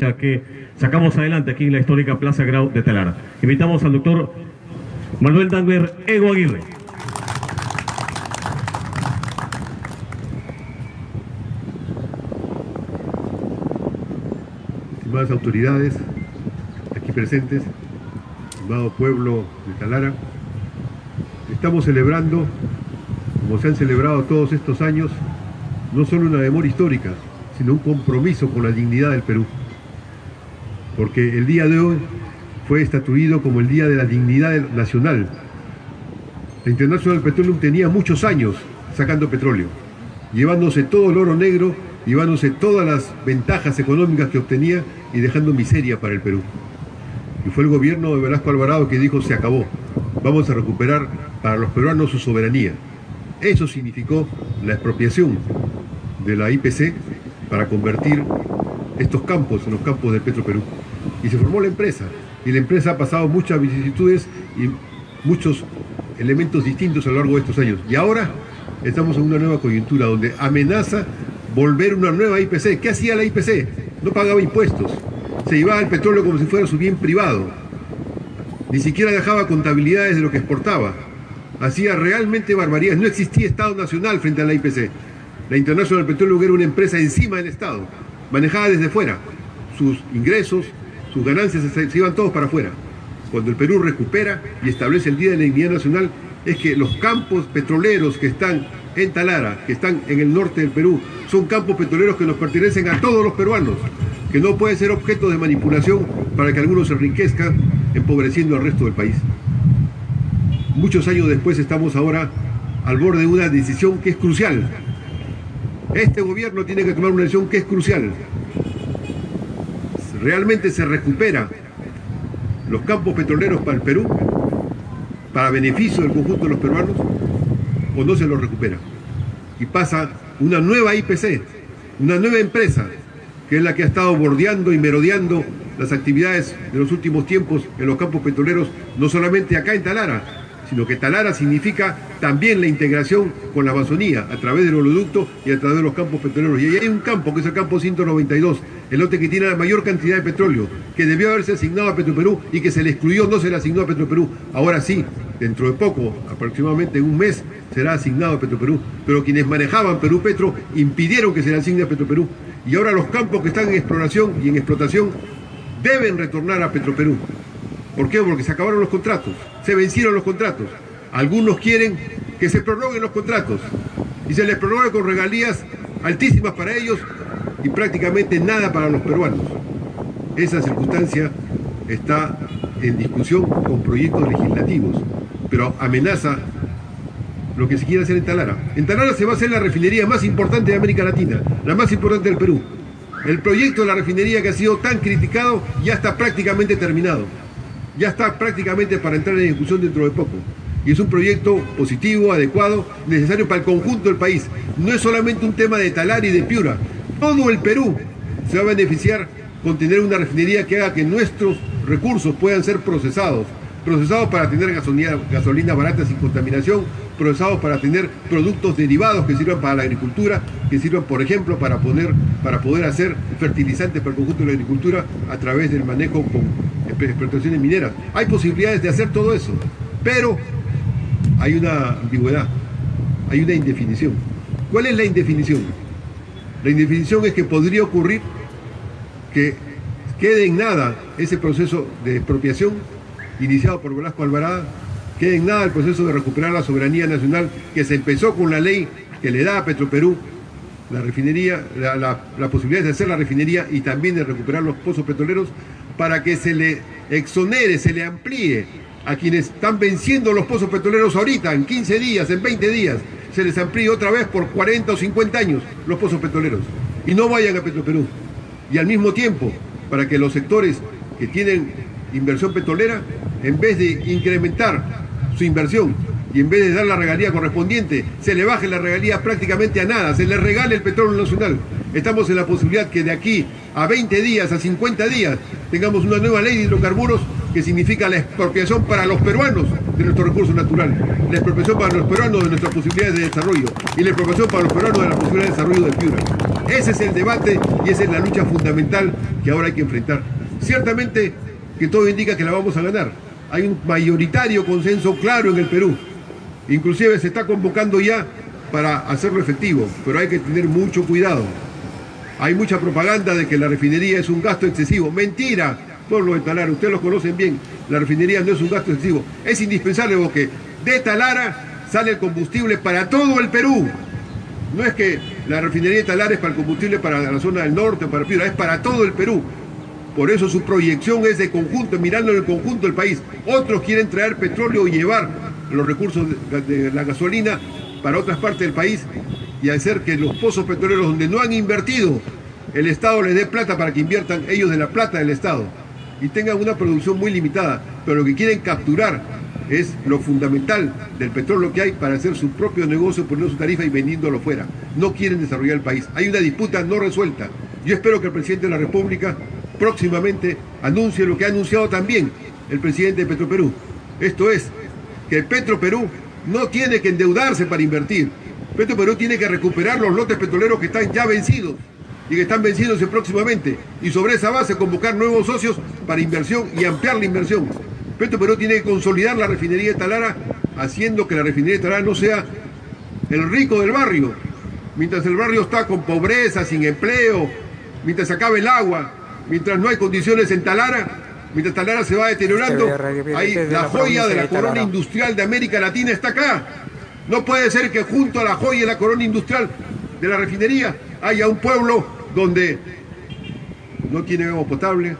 que sacamos adelante aquí en la histórica Plaza Grau de Talara. Invitamos al doctor Manuel Dangler Ego Aguirre. Estimadas autoridades aquí presentes, estimado pueblo de Talara, estamos celebrando, como se han celebrado todos estos años, no solo una memoria histórica, sino un compromiso con la dignidad del Perú. Porque el día de hoy fue estatuido como el Día de la Dignidad Nacional. La International Petroleum tenía muchos años sacando petróleo, llevándose todo el oro negro, llevándose todas las ventajas económicas que obtenía y dejando miseria para el Perú. Y fue el gobierno de Velasco Alvarado que dijo se acabó, vamos a recuperar para los peruanos su soberanía. Eso significó la expropiación de la IPC para convertir estos campos en los campos del Petro Perú. Y se formó la empresa. Y la empresa ha pasado muchas vicisitudes y muchos elementos distintos a lo largo de estos años. Y ahora estamos en una nueva coyuntura donde amenaza volver una nueva IPC. ¿Qué hacía la IPC? No pagaba impuestos. Se llevaba el petróleo como si fuera su bien privado. Ni siquiera dejaba contabilidades de lo que exportaba. Hacía realmente barbaridades. No existía Estado Nacional frente a la IPC. La International Petroleum era una empresa encima del Estado, manejada desde fuera. Sus ingresos, sus ganancias se, iban todos para afuera. Cuando el Perú recupera y establece el Día de la Dignidad Nacional, es que los campos petroleros que están en Talara, que están en el norte del Perú, son campos petroleros que nos pertenecen a todos los peruanos, que no pueden ser objeto de manipulación para que algunos se enriquezcan empobreciendo al resto del país. Muchos años después estamos ahora al borde de una decisión que es crucial este gobierno tiene que tomar una decisión que es crucial. ¿Realmente se recupera los campos petroleros para el Perú, para beneficio del conjunto de los peruanos, o no se los recupera? Y pasa una nueva IPC, una nueva empresa, que es la que ha estado bordeando y merodeando las actividades de los últimos tiempos en los campos petroleros, no solamente acá en Talara, sino que Talara significa también la integración con la Amazonía a través del oleoducto y a través de los campos petroleros. Y ahí hay un campo, que es el campo 192, el lote que tiene la mayor cantidad de petróleo, que debió haberse asignado a Petroperú y que se le excluyó, no se le asignó a Petroperú. Ahora sí, dentro de poco, aproximadamente un mes, será asignado a Petroperú. Pero quienes manejaban Perú Petro impidieron que se le asigne a Petroperú. Y ahora los campos que están en exploración y en explotación deben retornar a Petroperú. ¿Por qué? Porque se acabaron los contratos, se vencieron los contratos. Algunos quieren que se prorroguen los contratos y se les prorroga con regalías altísimas para ellos y prácticamente nada para los peruanos. Esa circunstancia está en discusión con proyectos legislativos, pero amenaza lo que se quiere hacer en Talara. En Talara se va a hacer la refinería más importante de América Latina, la más importante del Perú. El proyecto de la refinería que ha sido tan criticado ya está prácticamente terminado ya está prácticamente para entrar en ejecución dentro de poco. Y es un proyecto positivo, adecuado, necesario para el conjunto del país. No es solamente un tema de Talar y de Piura. Todo el Perú se va a beneficiar con tener una refinería que haga que nuestros recursos puedan ser procesados. Procesados para tener gasolina, barata sin contaminación, procesados para tener productos derivados que sirvan para la agricultura, que sirvan, por ejemplo, para, poner, para poder hacer fertilizantes para el conjunto de la agricultura a través del manejo con explotaciones mineras. Hay posibilidades de hacer todo eso, pero hay una ambigüedad, hay una indefinición. ¿Cuál es la indefinición? La indefinición es que podría ocurrir que quede en nada ese proceso de expropiación iniciado por Velasco Alvarado, quede en nada el proceso de recuperar la soberanía nacional que se empezó con la ley que le da a Petroperú la refinería, la posibilidad de hacer la refinería y también de recuperar los pozos petroleros para que se le exonere, se le amplíe a quienes están venciendo los pozos petroleros ahorita, en 15 días, en 20 días, se les amplíe otra vez por 40 o 50 años los pozos petroleros y no vayan a Petroperú. Y al mismo tiempo, para que los sectores que tienen inversión petrolera, en vez de incrementar su inversión y en vez de dar la regalía correspondiente, se le baje la regalía prácticamente a nada, se le regale el petróleo nacional. Estamos en la posibilidad que de aquí a 20 días, a 50 días, tengamos una nueva ley de hidrocarburos que significa la expropiación para los peruanos de nuestros recursos naturales, la expropiación para los peruanos de nuestras posibilidades de desarrollo y la expropiación para los peruanos de la posibilidad de desarrollo del Piura. Ese es el debate y esa es la lucha fundamental que ahora hay que enfrentar. Ciertamente que todo indica que la vamos a ganar. Hay un mayoritario consenso claro en el Perú. Inclusive se está convocando ya para hacerlo efectivo, pero hay que tener mucho cuidado. Hay mucha propaganda de que la refinería es un gasto excesivo. Mentira, pueblo de Talara, ustedes lo conocen bien. La refinería no es un gasto excesivo. Es indispensable porque de Talara sale el combustible para todo el Perú. No es que la refinería de Talara es para el combustible para la zona del norte, para Piura, es para todo el Perú. Por eso su proyección es de conjunto, mirando en el conjunto del país. Otros quieren traer petróleo y llevar los recursos de, la gasolina para otras partes del país y hacer que los pozos petroleros donde no han invertido, el Estado les dé plata para que inviertan ellos de la plata del Estado y tengan una producción muy limitada, pero lo que quieren capturar es lo fundamental del petróleo que hay para hacer su propio negocio, poniendo su tarifa y vendiéndolo fuera. No quieren desarrollar el país. Hay una disputa no resuelta. Yo espero que el presidente de la República próximamente anuncie lo que ha anunciado también el presidente de Petroperú. Esto es, que Petroperú no tiene que endeudarse para invertir. Petroperú tiene que recuperar los lotes petroleros que están ya vencidos y que están venciéndose próximamente. Y sobre esa base convocar nuevos socios para inversión y ampliar la inversión. Petroperú tiene que consolidar la refinería de Talara, haciendo que la refinería de Talara no sea el rico del barrio. Mientras el barrio está con pobreza, sin empleo, mientras se acabe el agua, mientras no hay condiciones en Talara, mientras Talara se va deteriorando, ahí la joya de la corona industrial de América Latina está acá. No puede ser que junto a la joya de la corona industrial de la refinería haya un pueblo donde no tiene agua potable,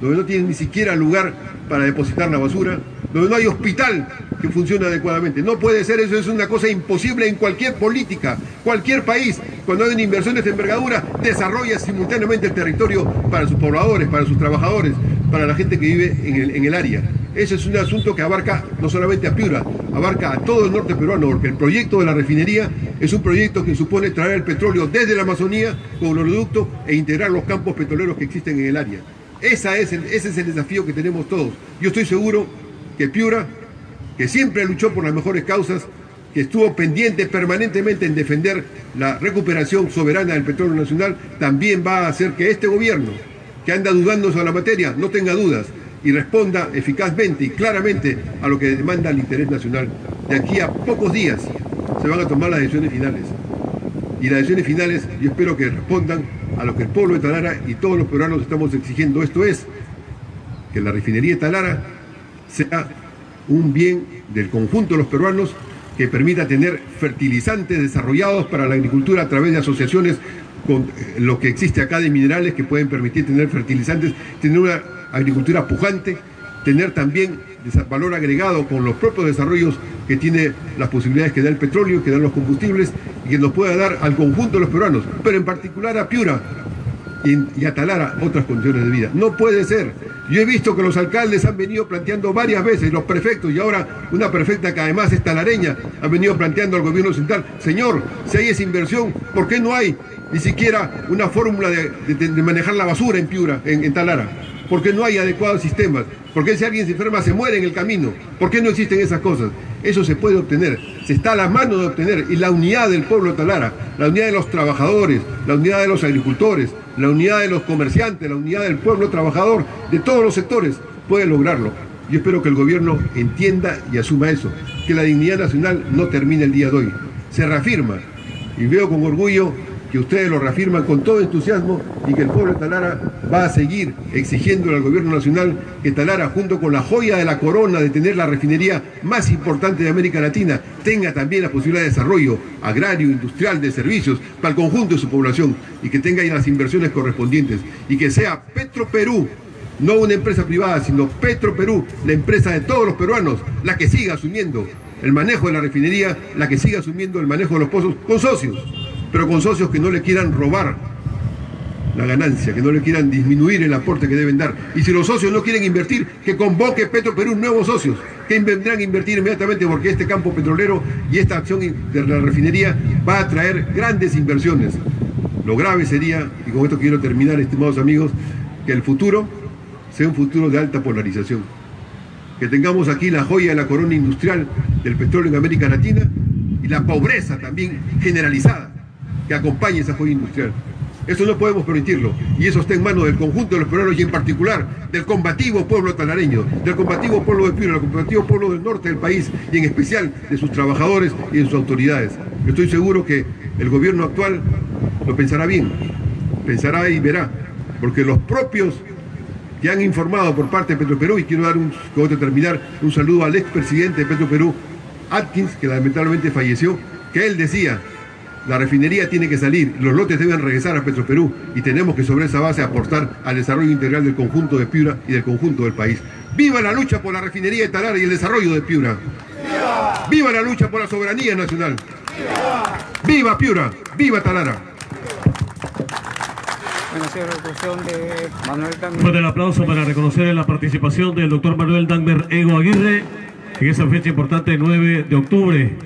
donde no tiene ni siquiera lugar para depositar la basura, donde no hay hospital que funcione adecuadamente. No puede ser, eso es una cosa imposible en cualquier política, cualquier país. Cuando hay una inversión de envergadura, desarrolla simultáneamente el territorio para sus pobladores, para sus trabajadores, para la gente que vive en el, en el área. Ese es un asunto que abarca no solamente a Piura, abarca a todo el norte peruano, porque el proyecto de la refinería es un proyecto que supone traer el petróleo desde la Amazonía con los reductos e integrar los campos petroleros que existen en el área. Esa es ese es el desafío que tenemos todos. Yo estoy seguro que Piura, que siempre luchó por las mejores causas, que estuvo pendiente permanentemente en defender la recuperación soberana del petróleo nacional, también va a hacer que este gobierno, que anda dudando sobre la materia, no tenga dudas y responda eficazmente y claramente a lo que demanda el interés nacional. De aquí a pocos días se van a tomar las decisiones finales. Y las decisiones finales yo espero que respondan a lo que el pueblo de Talara y todos los peruanos estamos exigiendo. Esto es que la refinería de Talara sea un bien del conjunto de los peruanos que permita tener fertilizantes desarrollados para la agricultura a través de asociaciones con eh, lo que existe acá de minerales que pueden permitir tener fertilizantes, tener una agricultura pujante, tener también valor agregado con los propios desarrollos que tiene las posibilidades que da el petróleo, que dan los combustibles y que nos pueda dar al conjunto de los peruanos, pero en particular a Piura y, a Talara otras condiciones de vida. No puede ser. Yo he visto que los alcaldes han venido planteando varias veces, los prefectos, y ahora una prefecta que además es talareña, ha venido planteando al gobierno central, señor, si hay esa inversión, ¿por qué no hay ni siquiera una fórmula de, manejar la basura en Piura, en Talara? Porque no hay adecuados sistemas, porque si alguien se enferma se muere en el camino, ¿por qué no existen esas cosas? Eso se puede obtener, se está a la mano de obtener, y la unidad del pueblo talara, la unidad de los trabajadores, la unidad de los agricultores, la unidad de los comerciantes, la unidad del pueblo trabajador, de todos los sectores, puede lograrlo. Yo espero que el gobierno entienda y asuma eso, que la dignidad nacional no termine el día de hoy, se reafirma, y veo con orgullo que ustedes lo reafirman con todo entusiasmo y que el pueblo de Talara va a seguir exigiendo al gobierno nacional que Talara, junto con la joya de la corona de tener la refinería más importante de América Latina, tenga también la posibilidad de desarrollo agrario, industrial, de servicios para el conjunto de su población y que tenga las inversiones correspondientes y que sea Petro Perú no una empresa privada, sino Petro Perú, la empresa de todos los peruanos, la que siga asumiendo el manejo de la refinería, la que siga asumiendo el manejo de los pozos con socios pero con socios que no le quieran robar la ganancia, que no le quieran disminuir el aporte que deben dar. Y si los socios no quieren invertir, que convoque Petro Perú nuevos socios, que vendrán a invertir inmediatamente porque este campo petrolero y esta acción de la refinería va a traer grandes inversiones. Lo grave sería, y con esto quiero terminar, estimados amigos, que el futuro sea un futuro de alta polarización. Que tengamos aquí la joya de la corona industrial del petróleo en América Latina y la pobreza también generalizada que acompañe esa joya industrial. Eso no podemos permitirlo. Y eso está en manos del conjunto de los peruanos y en particular del combativo pueblo talareño, del combativo pueblo de Piura, del combativo pueblo del norte del país y en especial de sus trabajadores y de sus autoridades. Estoy seguro que el gobierno actual lo pensará bien, pensará y verá, porque los propios que han informado por parte de Petroperú, y quiero dar un, terminar, un saludo al expresidente de Petroperú, Atkins, que lamentablemente falleció, que él decía, la refinería tiene que salir, los lotes deben regresar a Petroperú y tenemos que sobre esa base aportar al desarrollo integral del conjunto de Piura y del conjunto del país. ¡Viva la lucha por la refinería de Talara y el desarrollo de Piura! ¡Viva, la lucha por la soberanía nacional! ¡Viva, Piura! ¡Viva Talara! Fuerte el aplauso para reconocer la participación del doctor Manuel Dangmer Ego Aguirre en esa fecha importante, 9 de octubre,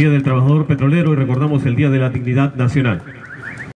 Día del Trabajador Petrolero, y recordamos el Día de la Dignidad Nacional.